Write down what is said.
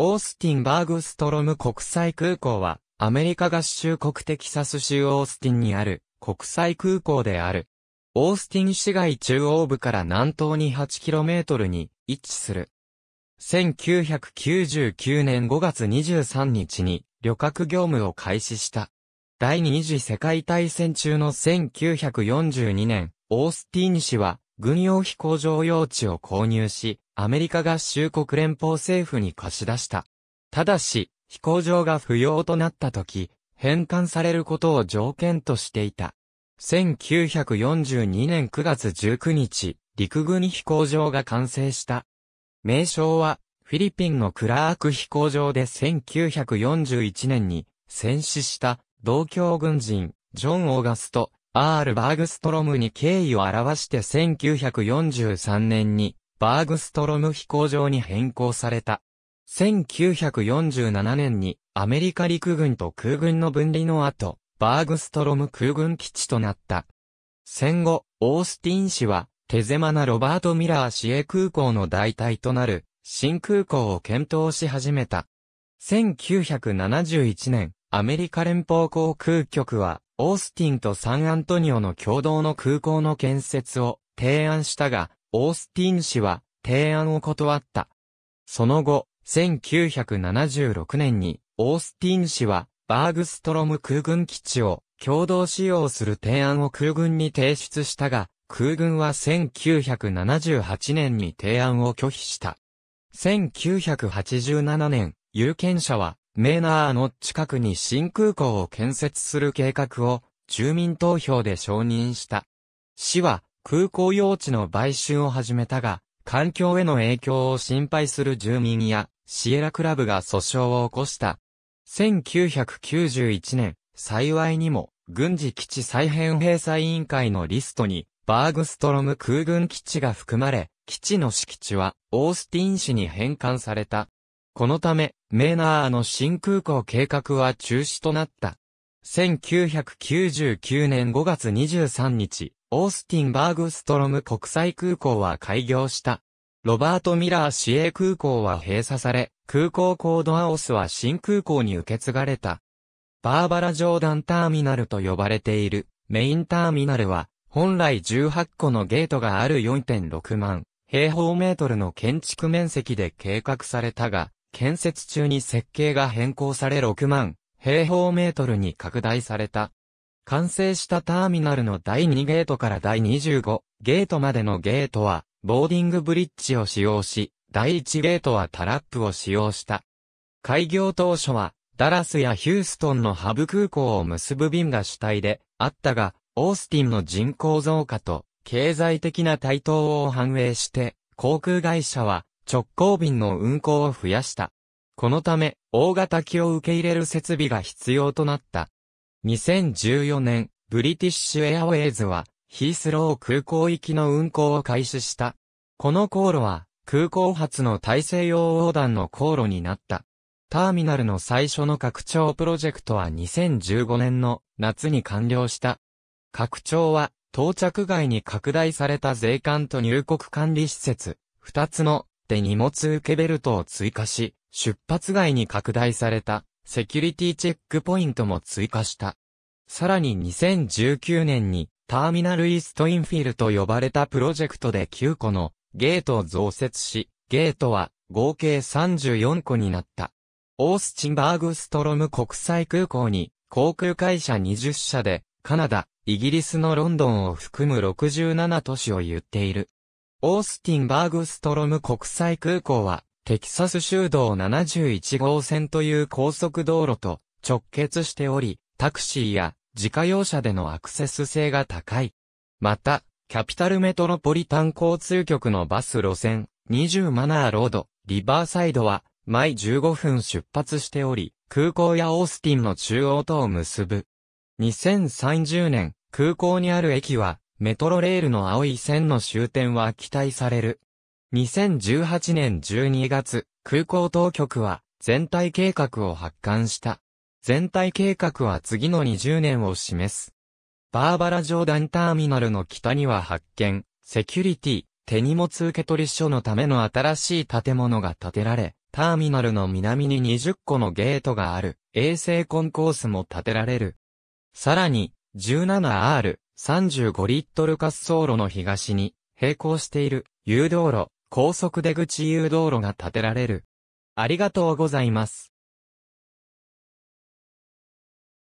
オースティンバーグストロム国際空港は、アメリカ合衆国テキサス州オースティンにある国際空港である。オースティン市街中央部から南東に 8km に位置する。1999年5月23日に旅客業務を開始した。第二次世界大戦中の1942年、オースティン市は軍用飛行場用地を購入し、アメリカ合衆国連邦政府に貸し出した。ただし、飛行場が不要となった時、返還されることを条件としていた。1942年9月19日、陸軍飛行場が完成した。名称は、フィリピンのクラーク飛行場で1941年に戦死した同郷軍人、ジョン・オーガスト、R. バーグストロムに敬意を表して1943年にバーグストロム飛行場に変更された。1947年にアメリカ陸軍と空軍の分離の後、バーグストロム空軍基地となった。戦後、オースティン市は手狭なロバート・ミラー市営空港の代替となる新空港を検討し始めた。1971年、アメリカ連邦航空局は、オースティンとサンアントニオの共同の空港の建設を提案したが、オースティン氏は提案を断った。その後、1976年に、オースティン氏は、バーグストロム空軍基地を共同使用する提案を空軍に提出したが、空軍は1978年に提案を拒否した。1987年、有権者は、メーナーの近くに新空港を建設する計画を住民投票で承認した。市は空港用地の買収を始めたが、環境への影響を心配する住民やシエラクラブが訴訟を起こした。1991年、幸いにも、軍事基地再編閉鎖委員会のリストに、バーグストロム空軍基地が含まれ、基地の敷地は、オースティン市に返還された。このため、メーナーの新空港計画は中止となった。1999年5月23日、オースティンバーグストロム国際空港は開業した。ロバート・ミラー市営空港は閉鎖され、空港コードアオスは新空港に受け継がれた。バーバラ・ジョーダンターミナルと呼ばれているメインターミナルは、本来18個のゲートがある4.6万平方メートルの建築面積で計画されたが、建設中に設計が変更され6万平方メートルに拡大された。完成したターミナルの第2ゲートから第25ゲートまでのゲートは、ボーディングブリッジを使用し、第1ゲートはタラップを使用した。開業当初は、ダラスやヒューストンのハブ空港を結ぶ便が主体であったが、オースティンの人口増加と経済的な台頭を反映して、航空会社は直行便の運航を増やした。このため、大型機を受け入れる設備が必要となった。2014年、ブリティッシュエアウェイズは、ヒースロー空港行きの運航を開始した。この航路は、空港発の大西洋横断の航路になった。ターミナルの最初の拡張プロジェクトは2015年の夏に完了した。拡張は、到着外に拡大された税関と入国管理施設、二つので荷物受けベルトを追加し、出発外に拡大されたセキュリティチェックポイントも追加した。さらに2019年にターミナルイーストインフィルと呼ばれたプロジェクトで9個のゲートを増設し、ゲートは合計34個になった。オースチンバーグストロム国際空港に航空会社20社でカナダ、イギリスのロンドンを含む67都市を言っている。オースティンバーグストロム国際空港はテキサス州道71号線という高速道路と直結しており、タクシーや自家用車でのアクセス性が高い。また、キャピタルメトロポリタン交通局のバス路線、20マナーロード、リバーサイドは、毎15分出発しており、空港やオースティンの中央とを結ぶ。2030年、空港にある駅は、メトロレールの青い線の終点は期待される。2018年12月、空港当局は全体計画を発刊した。全体計画は次の20年を示す。バーバラジョーダンターミナルの北には発見、セキュリティ、手荷物受取所のための新しい建物が建てられ、ターミナルの南に20個のゲートがある衛星コンコースも建てられる。さらに、17R、35リットル滑走路の東に並行している誘導路、高速出口誘導路が建てられる。ありがとうございます。